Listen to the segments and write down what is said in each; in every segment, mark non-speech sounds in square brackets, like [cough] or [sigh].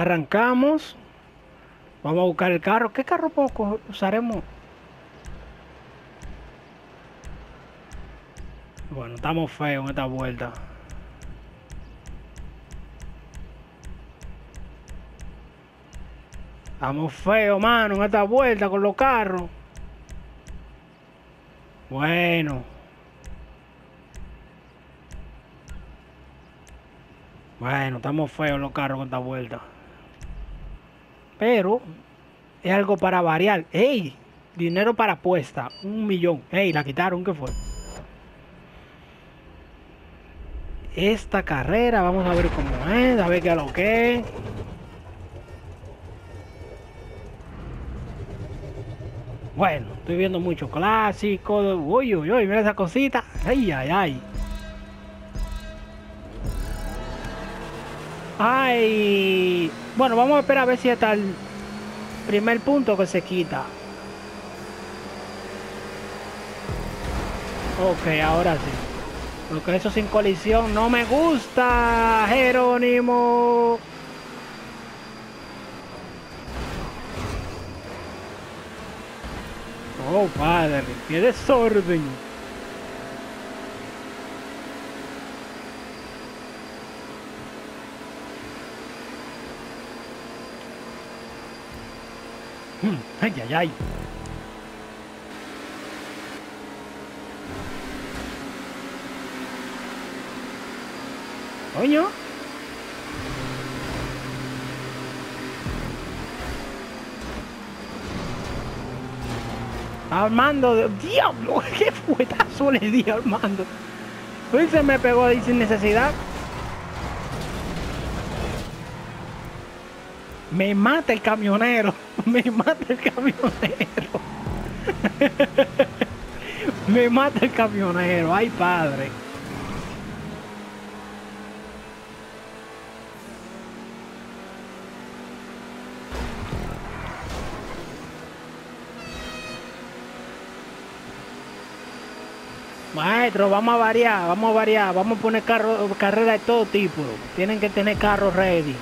Arrancamos. Vamos a buscar el carro. ¿Qué carro poco usaremos? Bueno, estamos feos en esta vuelta. Estamos feos, mano, en esta vuelta con los carros. Bueno. Bueno, estamos feos los carros con esta vuelta. Pero es algo para variar. ¡Ey! Dinero para apuesta. Un millón. ¡Ey! La quitaron. ¿Qué fue? Esta carrera, vamos a ver cómo es. A ver qué es lo que. Bueno, estoy viendo mucho clásico. Uy, uy, uy, mira esa cosita. Ay, ay, ay. Ay. Bueno, vamos a esperar a ver si está el primer punto que se quita. Ok, ahora sí. Porque eso sin colisión no me gusta, Jerónimo. Oh, padre, qué desorden. Ay, ay, ay. Coño. Armando, diablo, [laughs] qué fuetazo le di Armando. Se me pegó ahí sin necesidad. Me mata el camionero, [laughs] me mata el camionero. [laughs] me mata el camionero, ay padre. Maestro, vamos a variar, vamos a variar, vamos a poner carro, carrera de todo tipo. Tienen que tener carros ready.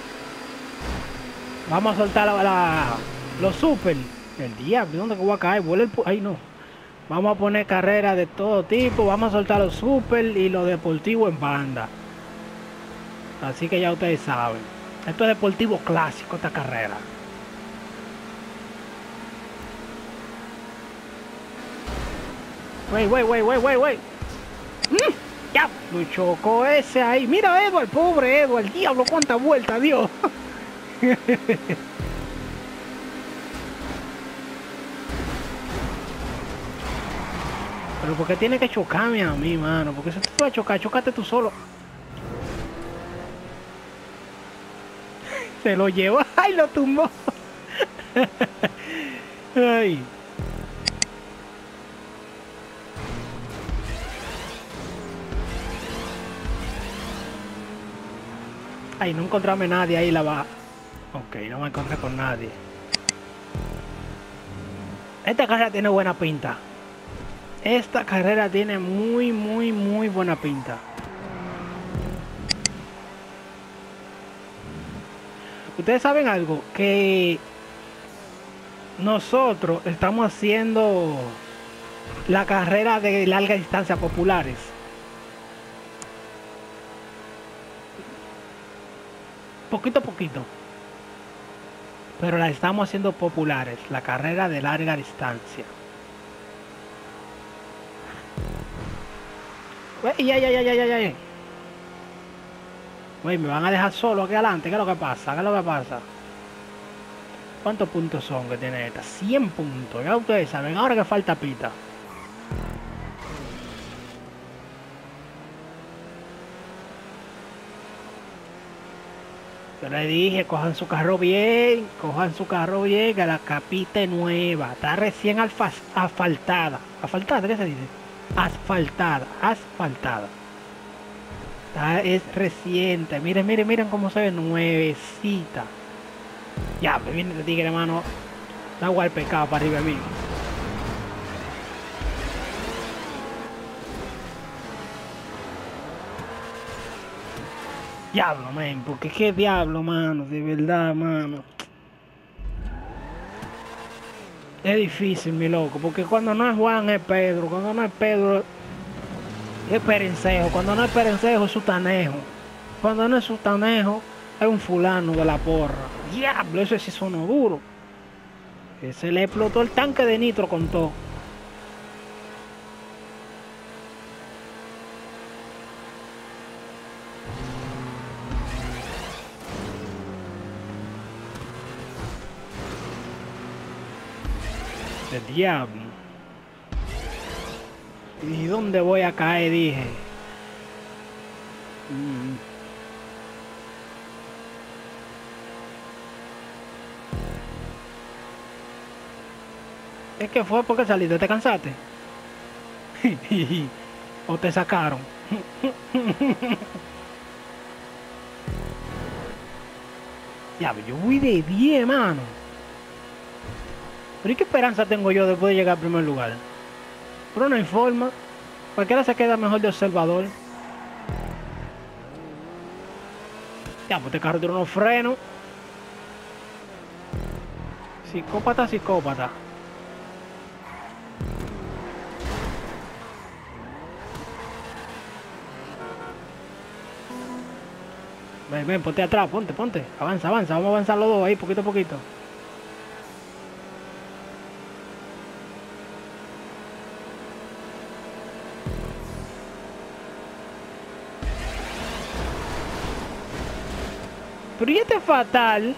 Vamos a soltar la, los super. El diablo, ¿dónde que voy a caer? Vuelve el, ahí no. Vamos a poner carreras de todo tipo. Vamos a soltar los super y los deportivos en banda. Así que ya ustedes saben. Esto es deportivo clásico, esta carrera. Wey, wey, wey, wey, wey, wey. Mm, ya, lo chocó ese ahí. Mira, Edward, pobre Edward. Diablo, cuánta vuelta, Dios. [laughs] Pero porque tiene que chocarme a mí, mano? Porque si tú vas a chocar, chocate tú solo. Se lo llevó. [laughs] ¡Ay, lo tumbó! ¡Ay! Ay, no encontrame nadie ahí la va. Ok, no me encontré con nadie. Esta carrera tiene buena pinta. Esta carrera tiene muy, muy, muy buena pinta. Ustedes saben algo, que nosotros estamos haciendo la carrera de larga distancia populares. Poquito a poquito. Pero la estamos haciendo populares, la carrera de larga distancia. Ay, ay, ay, ay, ay, ay. Güey, me van a dejar solo aquí adelante. ¿Qué es lo que pasa? ¿Qué es lo que pasa? ¿Cuántos puntos son que tiene esta? 100 puntos. Ya ustedes saben, ahora que falta pita. Le dije, cojan su carro bien, cojan su carro bien, que la capita nueva. Está recién asfaltada. ¿Asfaltada? ¿Qué se dice? Asfaltada, asfaltada. Está, es reciente. Miren, miren, miren cómo se ve nuevecita. Ya, me viene de tigre, hermano. Da agua el pecado para arriba de Diablo, man, porque qué diablo, mano, de verdad, mano. Es difícil, mi loco, porque cuando no es Juan es Pedro, cuando no es Pedro es Perencejo, cuando no es Perencejo es Sutanejo, cuando no es Sutanejo es un fulano de la porra. Diablo, eso sí sonó duro. Se le explotó el tanque de nitro con todo. El diablo. ¿Y dónde voy a caer? Dije. Mm. Es que fue porque saliste, te cansaste. [laughs] o te sacaron. [laughs] ya, yo voy de 10, mano. ¿Y qué esperanza tengo yo después de llegar al primer lugar? Pero no hay. Cualquiera se queda mejor de observador. Ya, pues este carro tiene unos frenos. Psicópata, psicópata. Ven, ven, ponte atrás, ponte, ponte. Avanza, avanza. Vamos a avanzar los dos ahí, poquito a poquito. Pero y este fatal.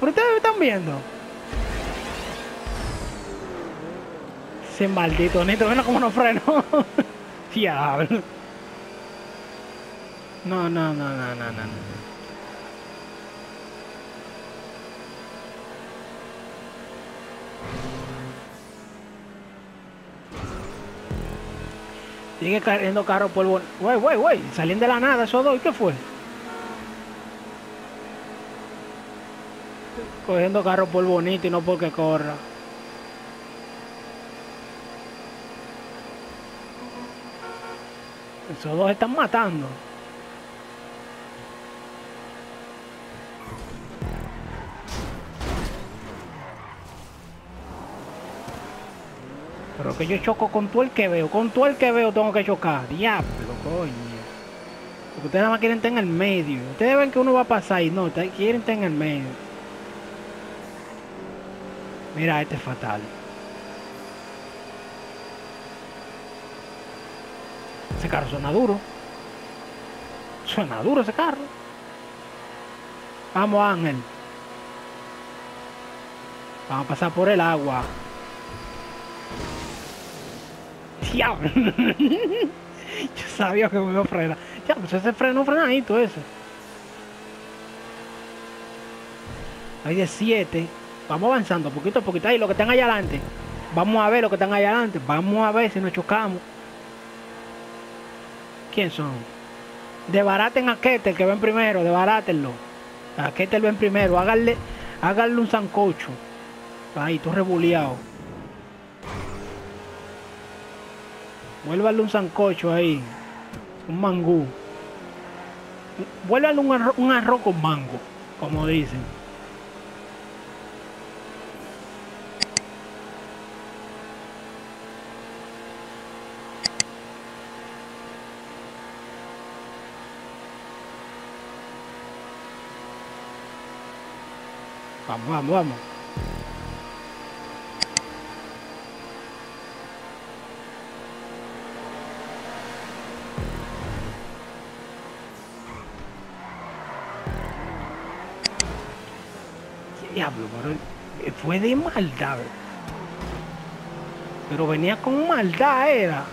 ¿Pero ustedes me están viendo? Ese maldito neto, ven como no freno. [laughs] Diablo. No, no, no, no, no, no. Sigue cayendo carro polvo. Wey, wey, wey. Saliendo de la nada esos dos. ¿Y qué fue? Cogiendo carro por bonito y no porque corra. Esos dos están matando. Pero que yo choco con todo el que veo. Con todo el que veo tengo que chocar. Diablo, coño. Porque ustedes nada más quieren estar en el medio. Ustedes ven que uno va a pasar y no, quieren estar en el medio. Mira, este es fatal. Ese carro suena duro. Suena duro ese carro. Vamos, Ángel. Vamos a pasar por el agua. Diablo. [laughs] Yo sabía que me iba a frenar. Ya, pues ese freno frenadito ese. Hay de 7. Vamos avanzando poquito a poquito. Ahí, lo que están allá adelante. Vamos a ver lo que están allá adelante. Vamos a ver si nos chocamos. ¿Quién son? Debaraten a Ketel que ven primero. Debarátenlo. A Ketel ven primero. Háganle, háganle un sancocho. Ahí, tú rebuleado. Vuélvale un sancocho ahí. Un mangú. Vuélvale un arroz, un arroz con mango. Como dicen. Vamos, vamos, vamos. ¿Qué diablo? Pero fue de maldad. Pero venía con maldad, era.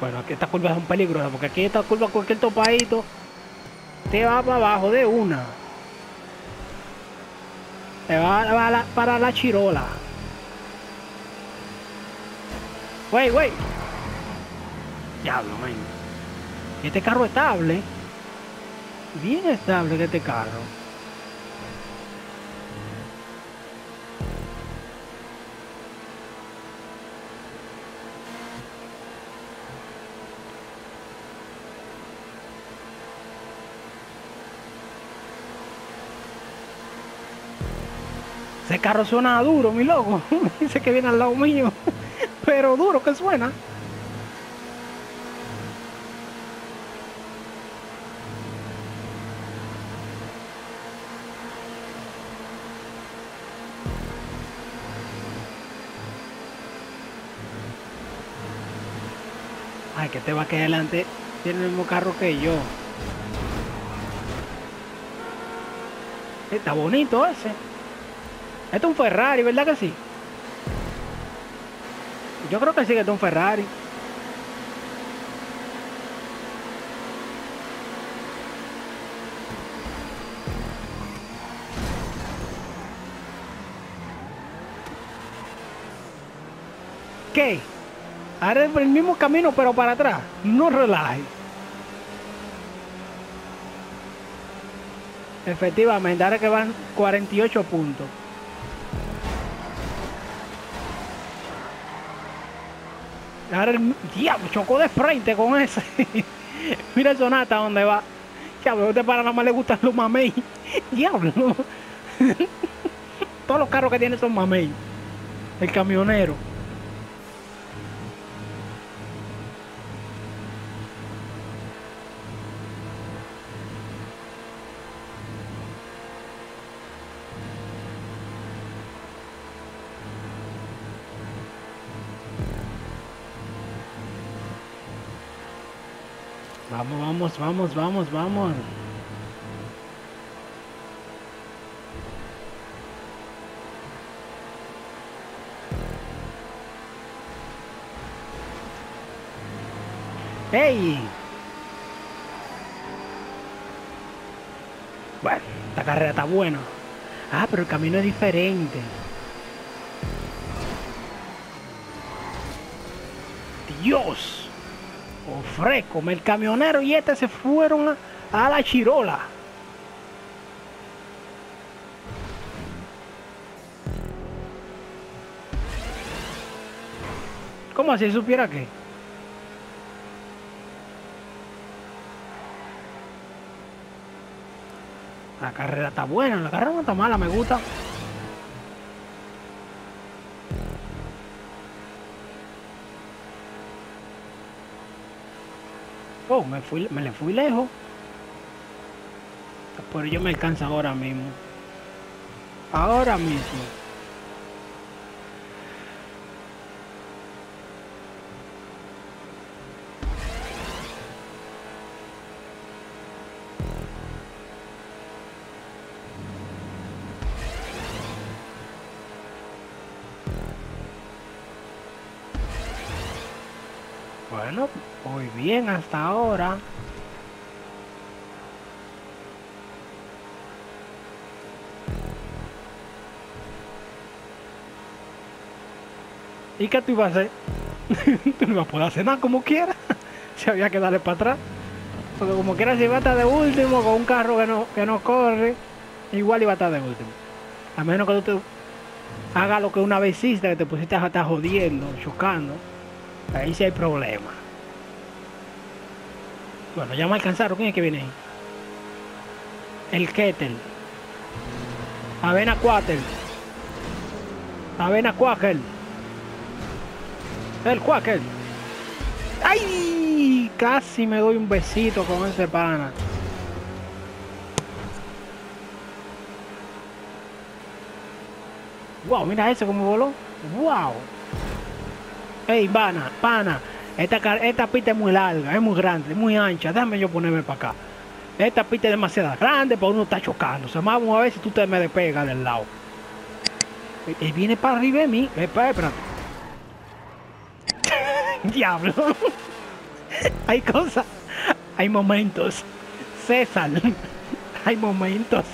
Bueno, aquí esta curva es un peligro, porque aquí esta curva cualquier topadito te va para abajo de una. Te va, para la chirola. Wey, wey. Diablo, man. Este carro estable. Bien estable que este carro. Ese carro suena duro, mi loco. [laughs] Dice que viene al lado mío. [laughs] Pero duro que suena. Ay, que te va a quedar delante. Tiene el mismo carro que yo. Está bonito ese. Este es un Ferrari, ¿verdad que sí? Yo creo que sí que es un Ferrari. ¿Qué? Es el mismo camino pero para atrás. No relaje. Efectivamente, ahora que van 48 puntos. Ahora el diablo chocó de frente con ese. [laughs] Mira el Sonata donde va. Diablo, este para nada más le gustan los mamey. [laughs] Diablo. [laughs] Todos los carros que tiene son mamey. El camionero. Vamos, vamos, vamos, vamos, vamos. ¡Ey! Bueno, esta carrera está buena. Ah, pero el camino es diferente. Dios. Ofreco, el camionero y este se fueron a, a la chirola. ¿Cómo así supiera que? La carrera está buena, la carrera no está mala, me gusta. Oh, me fui, me le fui lejos. Pero yo me alcanza ahora mismo. Ahora mismo. Bueno, muy bien hasta ahora. ¿Y qué tú ibas a hacer? [laughs] tú no poder hacer nada como quieras. [laughs] Se había que darle para atrás. Porque como quieras iba a estar de último con un carro que no, que no corre, igual iba a estar de último. A menos que tú te hagas lo que una vez hiciste, que te pusiste a estar jodiendo, chocando. Ahí sí hay problema. Bueno, ya me alcanzaron. ¿Quién es que viene ahí? El Kettle. Avena Quater. Avena Quaker. El Quaker. ¡Ay! Casi me doy un besito con ese pana. Wow, mira ese como voló. Wow. Ey, pana, pana. Esta, esta pista es muy larga, es muy grande, es muy ancha. Déjame yo ponerme para acá. Esta pista es demasiado grande para uno está chocando. O sea, vamos a ver si tú te me despegas del lado. Y, viene para arriba de mí. Espera, espérate. [laughs] Diablo. [laughs] hay cosas. Hay momentos. César. [laughs] hay momentos.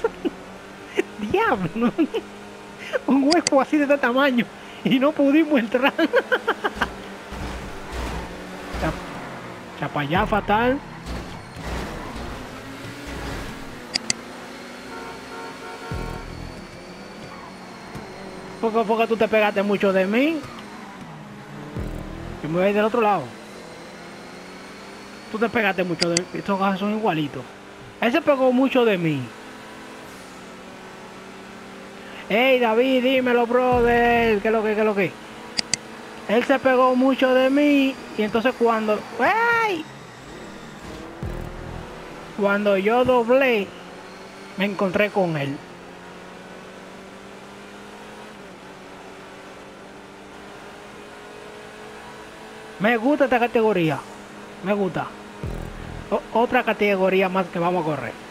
Diablo. Un hueco así de este tamaño. Y no pudimos entrar. Chapayá fatal. Porque, porque tú te pegaste mucho de mí. Yo me voy a ir del otro lado. Tú te pegaste mucho de mí. Estos casos son igualitos. Él pegó mucho de mí. Hey David, dímelo, brother. ¿Qué es lo que, qué es lo que? Él se pegó mucho de mí y entonces cuando... ¡Ay! Cuando yo doblé, me encontré con él. Me gusta esta categoría. Me gusta. Otra categoría más que vamos a correr.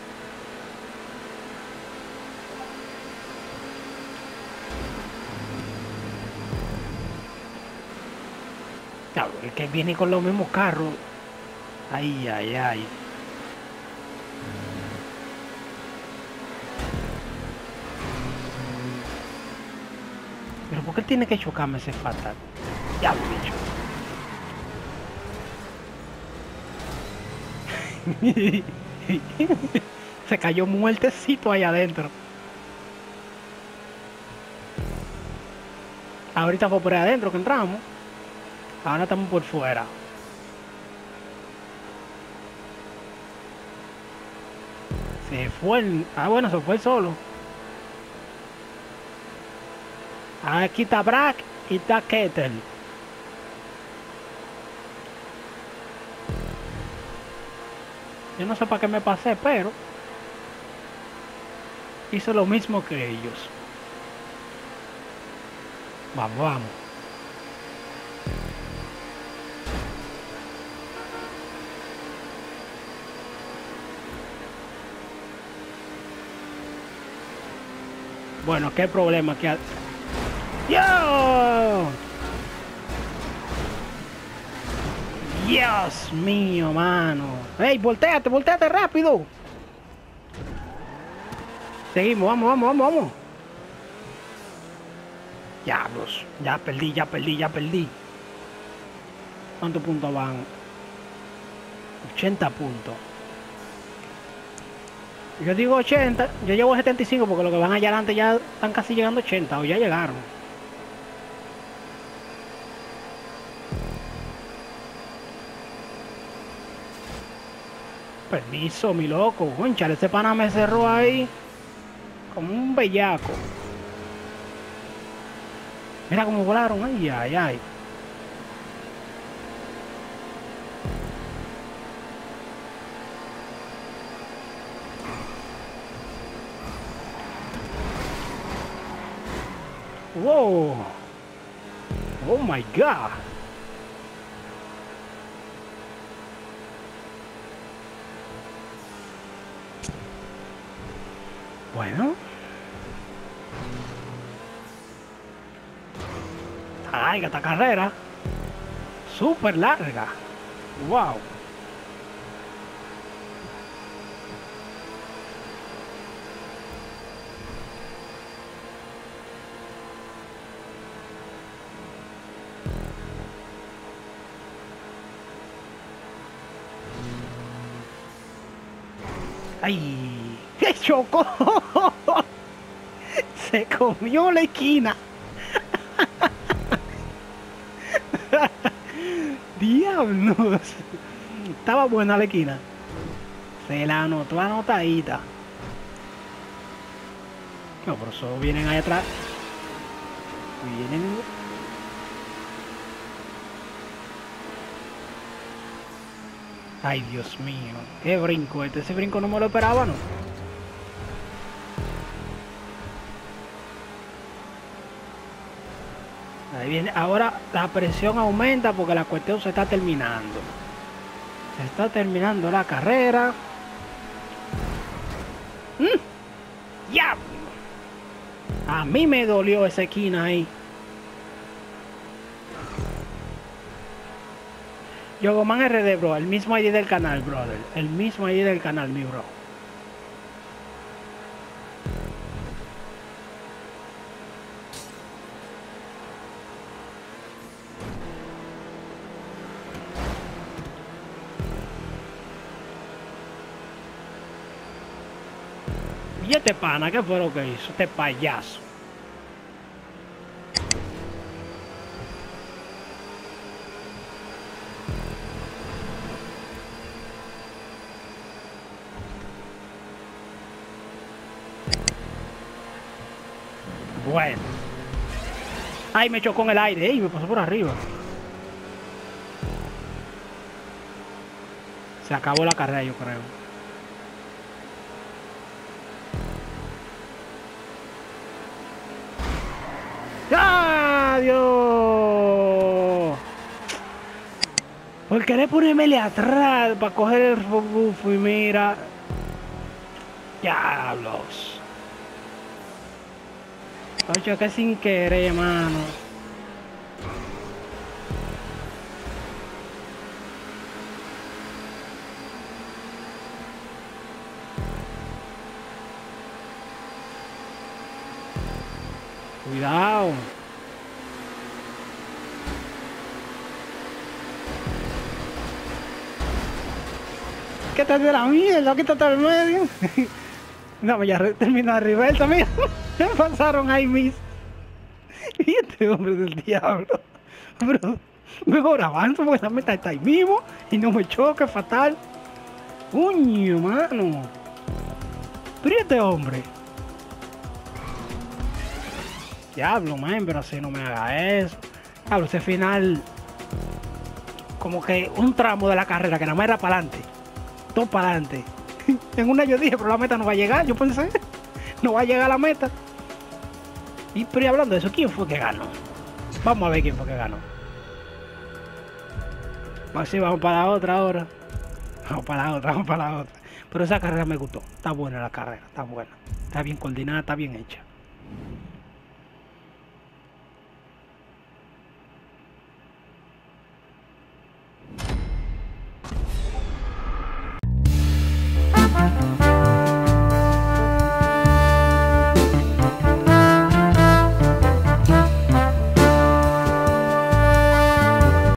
El que viene con los mismos carros. Ay, ay, ay. Pero ¿por qué tiene que chocarme ese fatal? Ya, bicho. [laughs] Se cayó muertecito ahí adentro. Ahorita fue por ahí adentro que entramos. Ahora estamos por fuera. Se fue el... Ah, bueno, se fue solo. Aquí está Brack y está Kettle. Yo no sé para qué me pasé, pero hice lo mismo que ellos. Vamos, vamos. Bueno, qué problema que... ¡Yo! Dios mío, mano. ¡Ey, volteate, volteate rápido! Seguimos, vamos, vamos, vamos, vamos. Diablos, ya perdí, ya perdí, ya perdí. ¿Cuántos puntos van? 80 puntos. Yo digo 80, yo llevo 75 porque los que van allá adelante ya están casi llegando a 80 o ya llegaron. Permiso, mi loco. Conchale, ese pana me cerró ahí como un bellaco. Mira cómo volaron. Ay, ay, ay. Whoa. Oh my god. Bueno. Está larga esta carrera. Súper larga. Wow. ¡Ay! ¡Qué chocó! [laughs] Se comió la esquina. [laughs] ¡Diablos! Estaba buena la esquina. Se la anotó anotadita. No, por eso vienen ahí atrás. Vienen Ay, Dios mío. Qué brinco este. Ese brinco no me lo esperaba, ¿no? Ahí viene. Ahora la presión aumenta porque la cuestión se está terminando. Se está terminando la carrera. ¡Mm! ¡Ya! A mí me dolió esa esquina ahí. Yogoman RD, bro. El mismo ID del canal, brother. El mismo ID del canal, mi bro. ¿Y este pana qué fue lo que hizo? Este payaso. Bueno. Ay, me chocó en el aire. Ey, me pasó por arriba. Se acabó la carrera, yo creo. ¡Adiós! Por querer ponerme atrás para coger el y mira. Diablos. Ocho, que sin querer, mano. Cuidado. Quítate de la mierda, quítate del medio. [laughs] no, ya terminó de reversa, mira. Me pasaron ahí mis. Y este hombre del diablo. Bro, mejor avanzo porque la meta está ahí mismo y no me choque fatal. Uño, mano. Pero ¿y este hombre. Diablo, man, pero así no me haga eso. Diablo, ese final. Como que un tramo de la carrera que nada más era para adelante. Todo para adelante. [laughs] En una yo dije, pero la meta no va a llegar. Yo pensé, no va a llegar a la meta. Y pero hablando de eso, ¿quién fue que ganó? Vamos a ver quién fue que ganó. Así vamos para la otra ahora. Vamos para la otra, vamos para la otra. Pero esa carrera me gustó. Está buena la carrera, está buena. Está bien coordinada, está bien hecha.